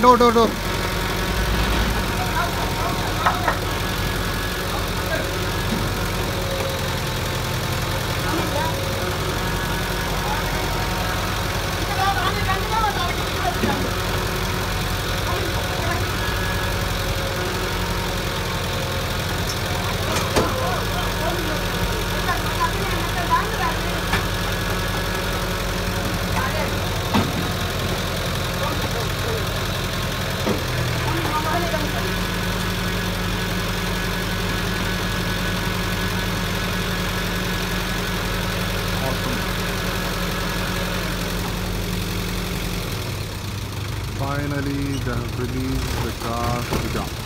door, door, door. Finally, they have released the car to the.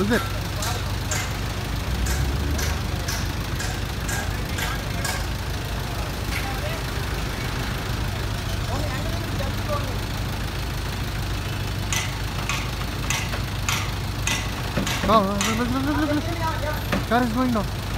What's it? Oh, look, look, look, look, look. Car is going down.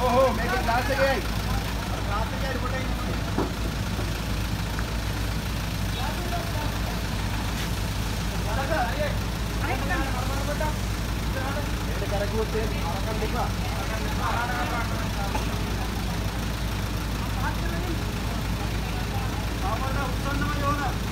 ඕ ඕ මේක දාස් එකේයි. දාස් එකේ report එකේ කරකුවොත් ඒක අරකන්න එපා. ආවරණ උත්සන්නම Jonah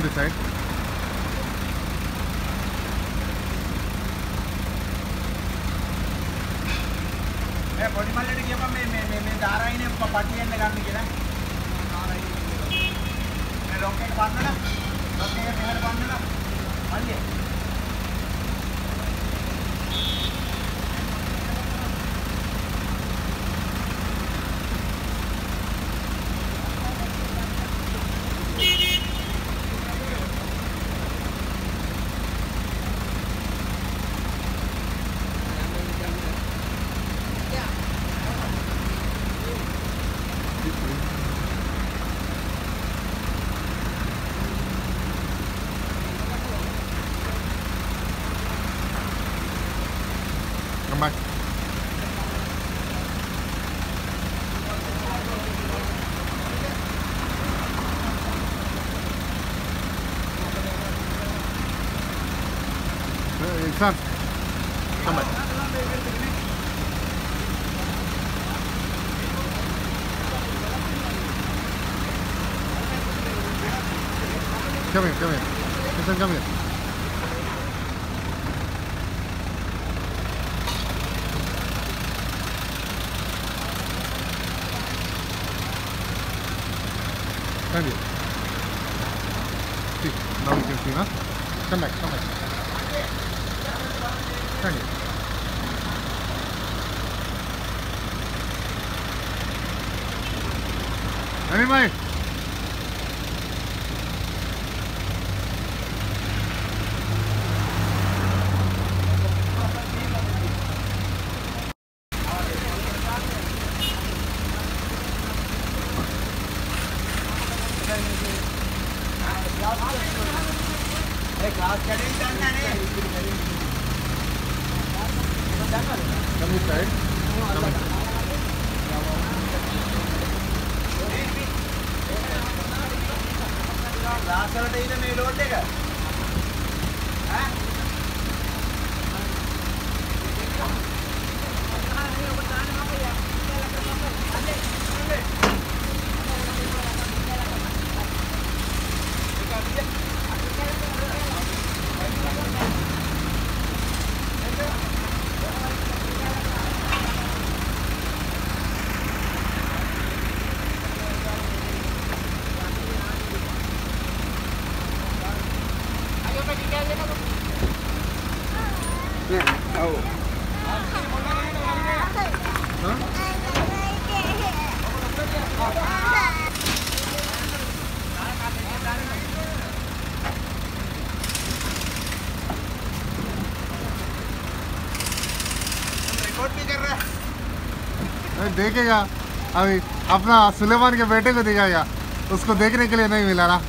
Come this side. em ơi Xem Xem mày Come here, come here. Listen, come here. Stand here. See, now you can see, huh? Come back, come back. Stand here. Anyway. වලට ඉන්න මේ load එක. देखेगा। अभी अपना सुलेमान के बेटे को दिखाएगा। उसको देखने के लिए नहीं मिला ना।